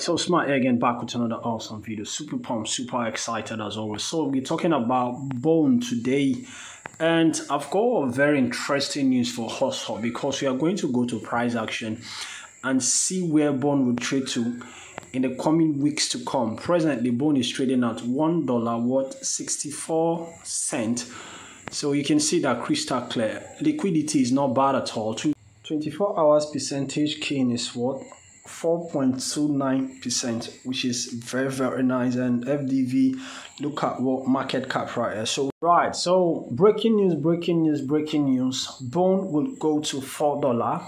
So smart again back with another awesome video. Super pumped, super excited as always. So we're talking about bone today. And I've got very interesting news for us because we are going to go to price action and see where bone will trade to in the coming weeks to come. Presently, bone is trading at one dollar what 64 cent. So you can see that crystal clear. Liquidity is not bad at all. 24 hours percentage gain is what 4.29%, which is very, very nice. And FDV, look at what market cap right here. So, right, so breaking news, breaking news, breaking news. Bone will go to $4.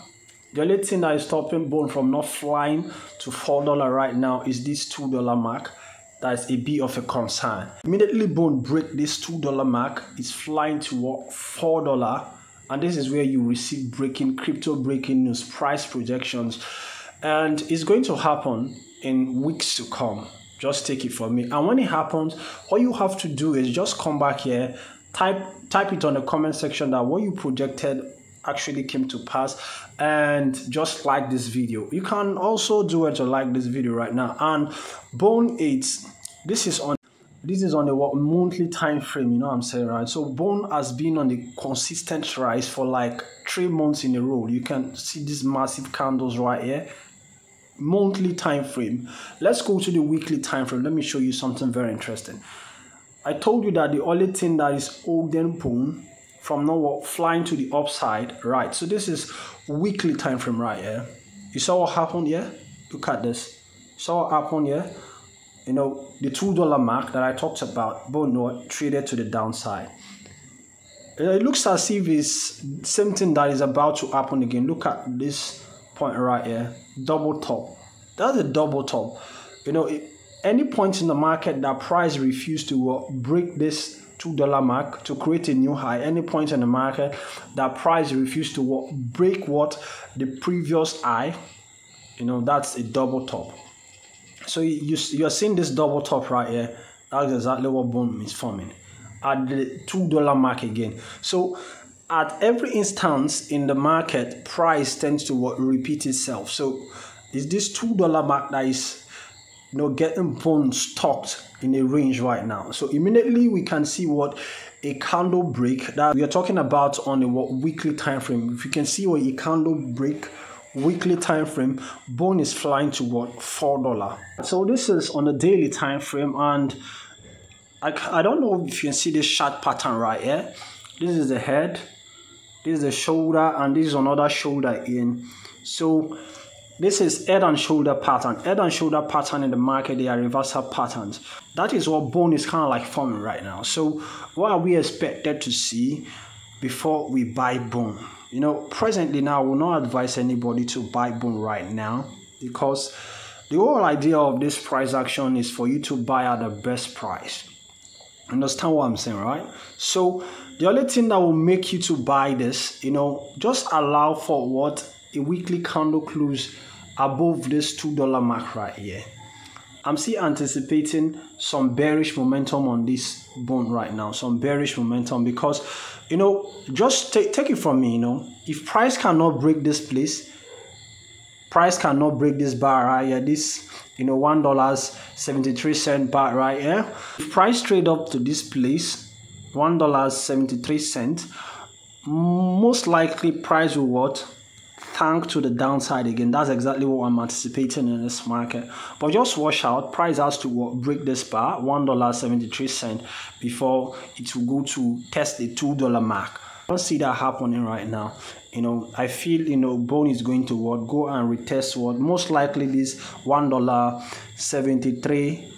The only thing that is stopping Bone from not flying to $4 right now is this $2 mark. That's a bit of a concern. Immediately Bone break this $2 mark, it's flying to what? $4. And this is where you receive breaking crypto breaking news, price projections and it's going to happen in weeks to come. Just take it from me. And when it happens all you have to do is just come back here type type it on the comment section that what you projected actually came to pass and just like this video. You can also do it to like this video right now. And bone 8 this is on this is on the what monthly time frame you know i'm saying right? So bone has been on the consistent rise for like three months in a row. You can see these massive candles right here monthly time frame. Let's go to the weekly time frame. Let me show you something very interesting. I told you that the only thing that is holding bone from now flying to the upside right? So this is weekly time frame right here you saw what happened here look at this. You saw what happened here you know the two dollar mark that i talked about bone not traded to the downside. It looks as if it's something that is about to happen again. Look at this right here, double top. That's a double top. You know, any point in the market that price refused to uh, break this $2 mark to create a new high, any point in the market that price refused to uh, break what the previous high, you know, that's a double top. So you, you're seeing this double top right here. That's exactly what bone is forming at the $2 mark again. So at every instance in the market, price tends to repeat itself. So is this two dollar mark that is you know getting bone stocked in a range right now. So immediately we can see what a candle break that we are talking about on a weekly time frame. If you can see what a candle break weekly time frame bone is flying to what four dollar so this is on a daily time frame and I, I don't know if you can see this chart pattern right here this is the head this is the shoulder and this is another shoulder in. So this is head and shoulder pattern. Head and shoulder pattern in the market they are reversal patterns. That is what bone is kind of like forming right now. So what are we expected to see before we buy bone? You know presently now i will not advise anybody to buy bone right now because the whole idea of this price action is for you to buy at the best price understand what i'm saying right? So the only thing that will make you to buy this, you know, just allow for what? A weekly candle close above this $2 mark right here. I'm still anticipating some bearish momentum on this bone right now, some bearish momentum because, you know, just take, take it from me, you know, if price cannot break this place, price cannot break this bar right? Here, this, you know, $1.73 bar right? Here. If price trade up to this place, $1.73 most likely price will what? Tank to the downside again. That's exactly what i'm anticipating in this market. But just watch out. Price has to break this bar $1.73 before it will go to test the $2 mark I don't see that happening right now. You know i feel you know bone is going to what? Go and retest what? Most likely this $1.73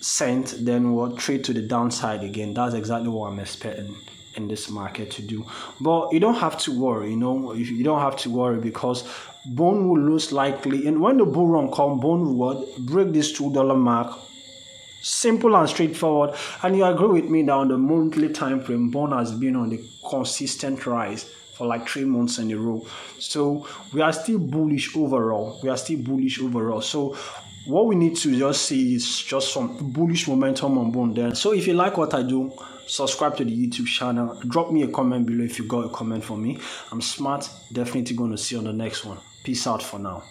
cent then what? Trade to the downside again. That's exactly what i'm expecting in this market to do. But you don't have to worry you know. You don't have to worry because bone will lose likely and when the bull run come bone will break this two dollar mark simple and straightforward. And you agree with me that on the monthly time frame bone has been on the consistent rise for like three months in a row. So we are still bullish overall. We are still bullish overall. So what we need to just see is just some bullish momentum on bone there so if you like what i do subscribe to the youtube channel. Drop me a comment below if you got a comment for me. I'm smart. Definitely going to see you on the next one. Peace out for now